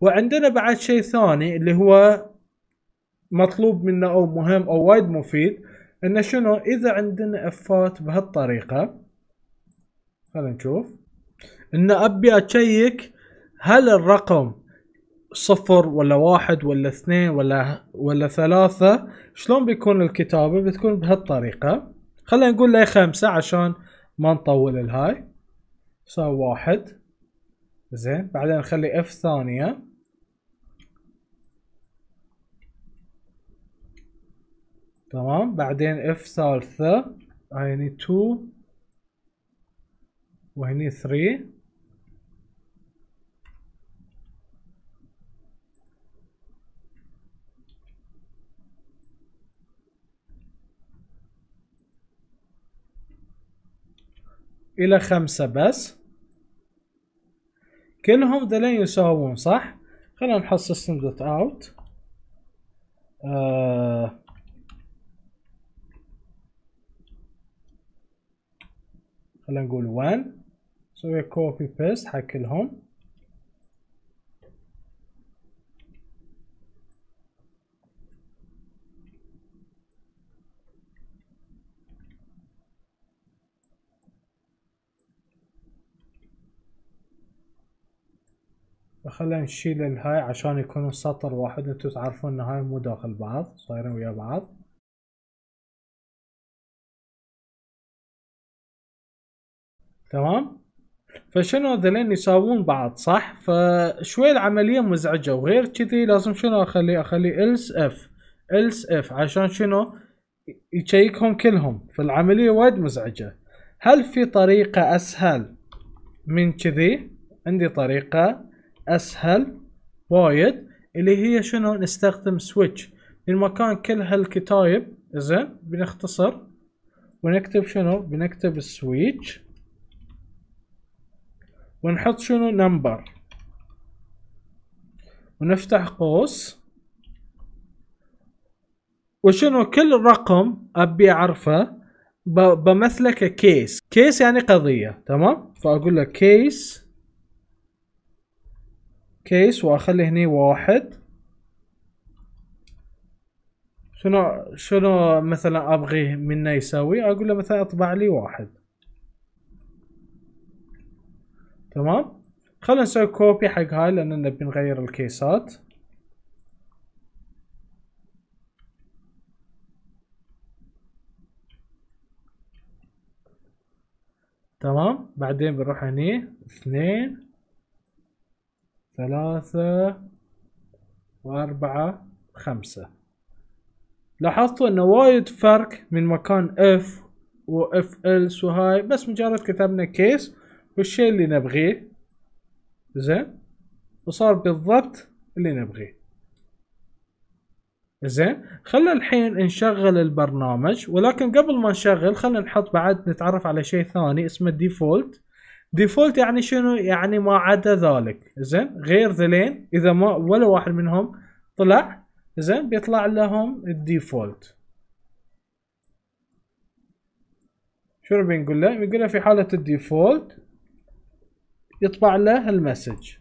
وعندنا بعد شيء ثاني اللي هو مطلوب منا أو مهم أو وايد مفيد انه شنو؟ إذا عندنا إفات بهالطريقة خلينا نشوف. إن أبي أشيك هل الرقم صفر ولا واحد ولا اثنين ولا ولا ثلاثة؟ شلون بيكون الكتابة؟ بتكون بهالطريقة. خلينا نقول له خمسة عشان ما نطول الهاي. يساوي واحد. زين. بعدين نخلي اف ثانية. تمام؟ بعدين اف ثالثة هاي 2 وهني 3 إلى خمسة بس. كلهم ذلين يساوون صح؟ خلينا نحط system dot out. آه خلينا نقول 1 نسوي copy paste حق كلهم فخلينا نشيل الهاي عشان يكونوا سطر واحد انتو تعرفون إن هاي مو داخل بعض صايرين ويا بعض. تمام؟ فشنو ذلين يساوون بعض صح؟ فشوي العملية مزعجة وغير كذي لازم شنو أخلي أخلي else if else if عشان شنو؟ يشيكهم كلهم فالعملية وايد مزعجة. هل في طريقة أسهل من كذي؟ عندي طريقة أسهل وايد اللي هي شنو؟ نستخدم switch من مكان كل هالكتايب زين؟ بنختصر ونكتب شنو؟ بنكتب switch ونحط شنو؟ number ونفتح قوس. وشنو؟ كل رقم أبي أعرفه بمثله case case يعني قضية تمام؟ فأقول له case case وأخلي هني واحد. شنو شنو مثلا ابغيه منه يسوي أقول له مثلا أطبع لي واحد. تمام؟ خلينا نسوي copy حق هاي لأن نبي نغير ال case ات. تمام؟ بعدين بنروح هني. اثنين ثلاثة وأربعة خمسة. لاحظتوا إنه وايد فرق من مكان if و if else وهاي بس مجرد كتبنا case والشيء اللي نبغيه. زين؟ وصار بالضبط اللي نبغيه. زين؟ خلنا الحين نشغل البرنامج ولكن قبل ما نشغل خلنا نحط بعد نتعرف على شيء ثاني اسمه default. default يعني شنو؟ يعني ما عدا ذلك. زين؟ غير ذلين إذا ما ولا واحد منهم طلع زين؟ بيطلع لهم ال default. شنو بنقول له؟ بنقول له في حالة ال default يطبع له ال message.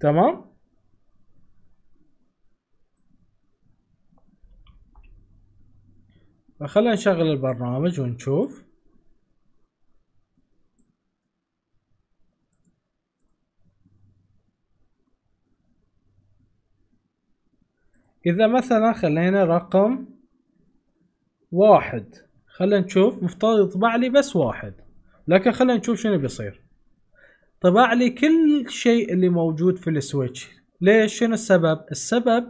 تمام؟ فخلنا نشغل البرنامج ونشوف. إذا مثلا خلينا رقم واحد. خلينا نشوف مفترض يطبع لي بس واحد. لكن خلينا نشوف شنو بيصير. طبع لي كل شيء اللي موجود في ال switch. ليش؟ شنو السبب؟ السبب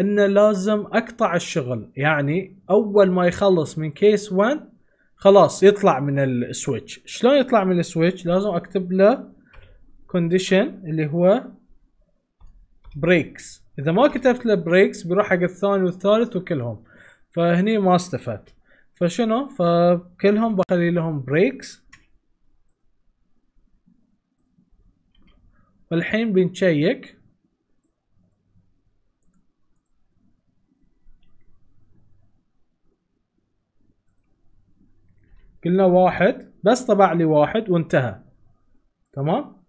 إنه لازم أقطع الشغل. يعني أول ما يخلص من case 1 خلاص يطلع من ال switch. شلون يطلع من ال switch؟ لازم أكتب له condition اللي هو break إذا ما كتبت له break بيروح حق الثاني والثالث وكلهم. فهني ما استفدت. فشنو؟ فكلهم بخلي لهم بريكس والحين بنشيك. قلنا واحد. بس طبع لي واحد وانتهى. تمام؟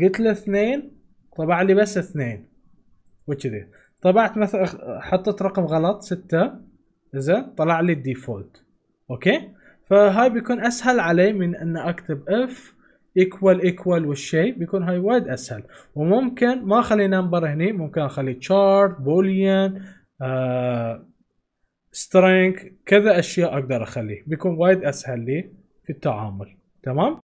قلت له اثنين. طبع لي بس اثنين. وكذي طبعت مثلا حطيت رقم غلط ستة. زين طلع لي ال default. okay؟ فهاي بيكون أسهل علي من إن أكتب if equal equal والشيء بيكون هاي وايد أسهل. وممكن ما أخلي number هني ممكن أخلي char boolean string كذا أشياء أقدر أخليه. بيكون وايد أسهل لي في التعامل. تمام؟